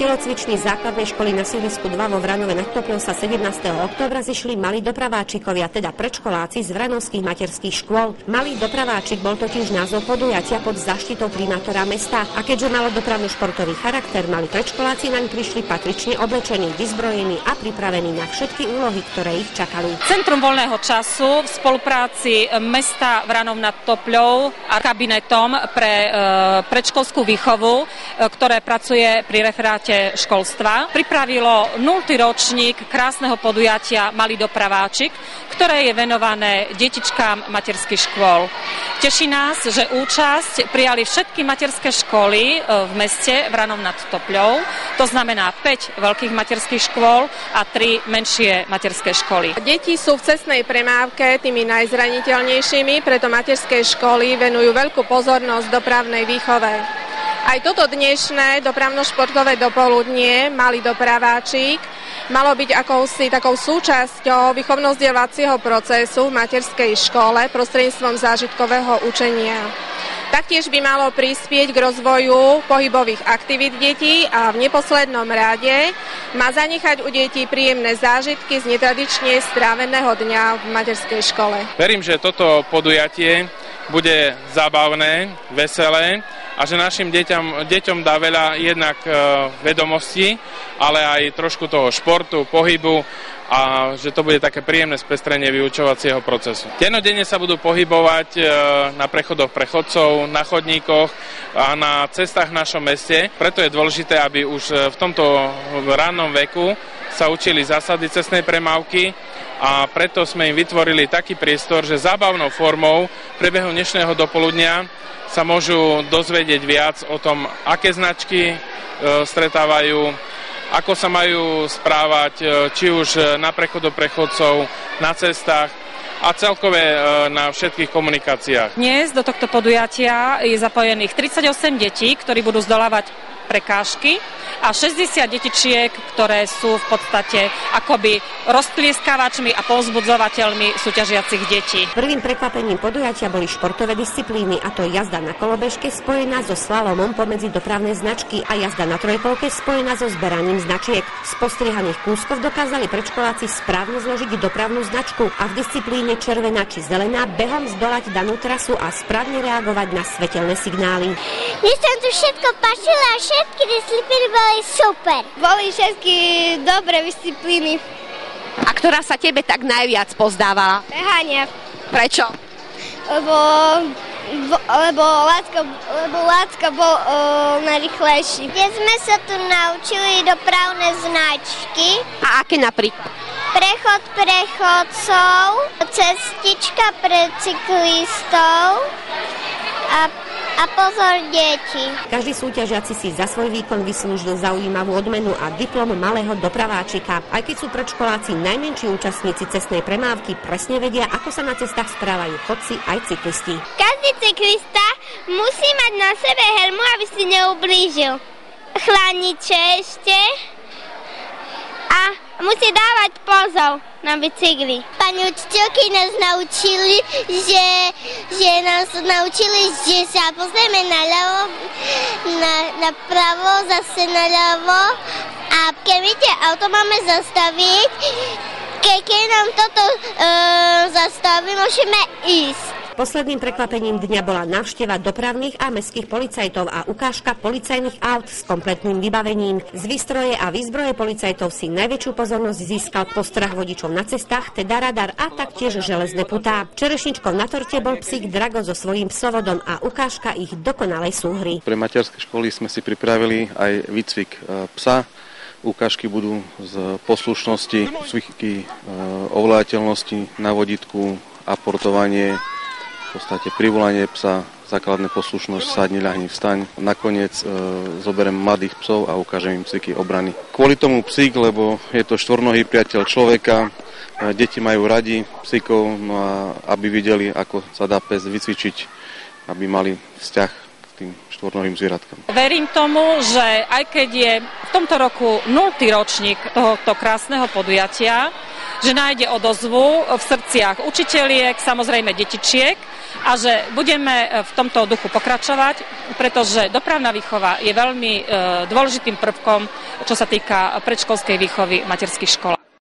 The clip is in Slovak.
telocvičný základnej školy na Silvesku 2 vo Vranove nad Topľou sa 17. októbra zišli malí dopraváčikovia, teda predškoláci z vranovských materských škôl. Malý dopraváčik bol totiž názov podujatia pod zaštitou primátora mesta a keďže malo dopravno športový charakter, mali predškoláci naň prišli patrične oblečení, vyzbrojení a pripravení na všetky úlohy, ktoré ich čakali. Centrum voľného času v spolupráci mesta Vranov nad Topľou a kabinetom pre e, predškolskú výchovu, e, ktoré pracuje pri referáte školstva, pripravilo 0. ročník krásneho podujatia Malý dopraváčik, ktoré je venované detičkám materských škôl. Teší nás, že účasť prijali všetky materské školy e, v meste Vranom nad Topľou, to znamená 5 veľkých materských škôl a 3 menšie materské školy. Deti sú v cestnej premávke tými najzraniteľnejšími, preto materské školy venujú veľkú pozornosť dopravnej výchove. Aj toto dnešné dopravno-športové dopoludnie, malý dopraváčik, malo byť akousi takou súčasťou výchovno-vzdelávacieho procesu v materskej škole prostredníctvom zážitkového učenia. Taktiež by malo prispieť k rozvoju pohybových aktivít detí a v neposlednom rade má zanechať u detí príjemné zážitky z netradične stráveného dňa v materskej škole. Verím, že toto podujatie bude zábavné, veselé a že našim deťom, deťom dá veľa jednak e, vedomostí, ale aj trošku toho športu, pohybu a že to bude také príjemné spestrenie vyučovacieho procesu. Denodenne sa budú pohybovať e, na prechodoch prechodcov, na chodníkoch a na cestách v našom meste. Preto je dôležité, aby už e, v tomto rannom veku sa učili zásady cestnej premávky a preto sme im vytvorili taký priestor, že zábavnou formou v priebehu dnešného dopoludnia sa môžu dozvedieť viac o tom, aké značky e, stretávajú, ako sa majú správať, e, či už na prechodu prechodcov, na cestách a celkové e, na všetkých komunikáciách. Dnes do tohto podujatia je zapojených 38 detí, ktorí budú zdolávať prekážky a 60 detičiek, ktoré sú v podstate akoby rozplieskávačmi a povzbudzovateľmi súťažiacich detí. Prvým prekvapením podujatia boli športové disciplíny a to jazda na kolobežke spojená so slalomom pomedzi dopravné značky a jazda na trojkolke spojená so zberaním značiek. Z postriehaných kúskov dokázali predškoláci správne zložiť dopravnú značku a v disciplíne červená či zelená behom zdolať danú trasu a správne reagovať na svetelné signály. Mne sa tu všetko pačilo a všetky disciplíny boli super. Boli všetky dobré disciplíny. A ktorá sa tebe tak najviac pozdávala? Behanie. Prečo? Lebo, lebo, Lácka, lebo Lácka bol uh, najrychlejší. Dnes sme sa tu naučili dopravné značky. A aké napríklad? Prechod prechodcov, cestička pre cyklistov a a pozor deti. Každý súťažiaci si za svoj výkon vyslúžil zaujímavú odmenu a diplom malého dopraváčika. Aj keď sú predškoláci najmenší účastníci cestnej premávky, presne vedia, ako sa na cestách správajú chodci aj cyklisti. Každý cyklista musí mať na sebe helmu, aby si neublížil. Chlaniče ešte a musí dávať pozor na bicykli. Pani učiteľky nás naučili, že, nás naučili, že sa pozrieme na ľavo, na, na pravo, zase na ľavo a keď vidíte auto máme zastaviť, keď, keď nám toto e, zastaví, môžeme ísť. Posledným prekvapením dňa bola návšteva dopravných a mestských policajtov a ukážka policajných aut s kompletným vybavením. Z výstroje a výzbroje policajtov si najväčšiu pozornosť získal postrach vodičov na cestách, teda radar a taktiež železné putá. Čerešničkou na torte bol psík Drago so svojím psovodom a ukážka ich dokonalej súhry. Pre materské školy sme si pripravili aj výcvik e, psa, Ukážky budú z poslušnosti, cviky e, ovládateľnosti na vodítku, aportovanie, v podstate privolanie psa, základné poslušnosť, sadni, ľahni, vstaň. Nakoniec e, zoberiem mladých psov a ukážem im cviky obrany. Kvôli tomu psík, lebo je to štvornohý priateľ človeka, e, deti majú radi psíkov, no a aby videli, ako sa dá pes vycvičiť, aby mali vzťah k tým štvornohým zvieratkám. Verím tomu, že aj keď je v tomto roku 0. ročník tohoto krásneho podujatia, že nájde odozvu v srdciach učiteľiek, samozrejme detičiek a že budeme v tomto duchu pokračovať, pretože dopravná výchova je veľmi e, dôležitým prvkom, čo sa týka predškolskej výchovy v materských školách.